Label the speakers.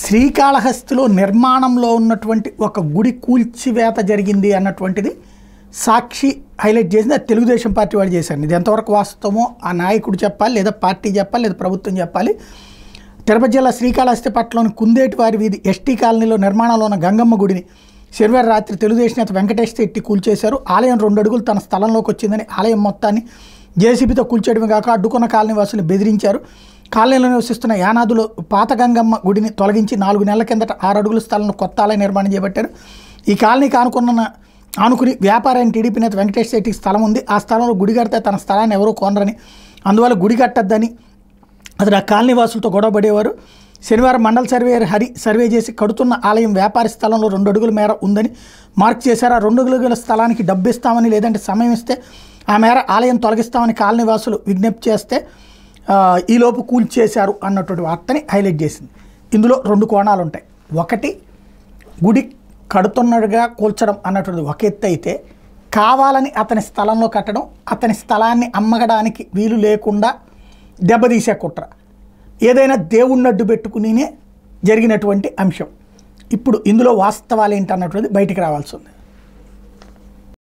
Speaker 1: శ్రీకాళహస్తిలో నిర్మాణంలో ఉన్నటువంటి ఒక గుడి కూల్చివేత జరిగింది అన్నటువంటిది సాక్షి హైలైట్ చేసింది. అది తెలుగుదేశం పార్టీ వాళ్ళు చేశారు. ఇది ఎంతవరకు వాస్తవమో ఆ నాయకుడు చెప్పాలి లేదా పార్టీ చెప్పాలి లేదా ప్రభుత్వం చెప్పాలి. తిరుపతి జిల్లా శ్రీకాళహస్తి పట్టణంలోని కుందేటి వారి వీధి ఎస్టీ కాలనీలో నిర్మాణంలో ఉన్న గంగమ్మ గుడిని శనివారం రాత్రి తెలుగుదేశం నేత వెంకటేష్ ఎట్టి కూల్చేశారు. ఆలయం రెండు అడుగులు తన స్థలంలోకి వచ్చిందని ఆలయం మొత్తాన్ని జేసీబీతో కూల్చేయడమే కాక అడ్డుకున్న కాలనీ వాసులు బెదిరించారు. కాలనీలో నివసిస్తున్న యానాదులో పాత గంగమ్మ గుడిని తొలగించి నాలుగు నెలల కిందట ఆరు అడుగుల స్థలంలో కొత్త ఆలయం నిర్మాణం చేపట్టారు. ఈ కాలనీకి ఆనుకున్న ఆనుకుని వ్యాపారాన్ని టీడీపీ నేత వెంకటేష్ శెట్టికి స్థలం ఉంది. ఆ స్థలంలో గుడి కడితే తన స్థలాన్ని ఎవరూ కొనరని. అందువల్ల గుడి కట్టద్దని అతడు ఆ కాలనీ వాసులతో గొడవ పడేవారు. శనివారం మండల సర్వేయర్ హరి సర్వే చేసి కడుతున్న ఆలయం వ్యాపారి స్థలంలో రెండు అడుగుల మేర ఉందని మార్క్ చేశారు. ఆ రెండు అడుగుల స్థలానికి డబ్బు ఇస్తామని లేదంటే సమయం ఇస్తే ఆ మేర ఆలయం తొలగిస్తామని కాలనీ వాసులు విజ్ఞప్తి చేస్తే ఈలోపు కూల్చేశారు అన్నటువంటి వార్తని హైలైట్ చేసింది. ఇందులో రెండు కోణాలు ఉంటాయి ఒకటి గుడి కడుతున్నట్టుగా కూల్చడం అన్నటువంటిది ఒక ఎత్తు అయితే కావాలని అతని స్థలంలో కట్టడం అతని స్థలాన్ని అమ్మగడానికి వీలు లేకుండా దెబ్బతీసే కుట్ర. ఏదైనా దేవుణ్ణి అడ్డు పెట్టుకునినే జరిగినటువంటి అంశం. ఇప్పుడు ఇందులో వాస్తవాలు ఏంటన్నటువంటిది బయటికి రావాల్సి ఉంది.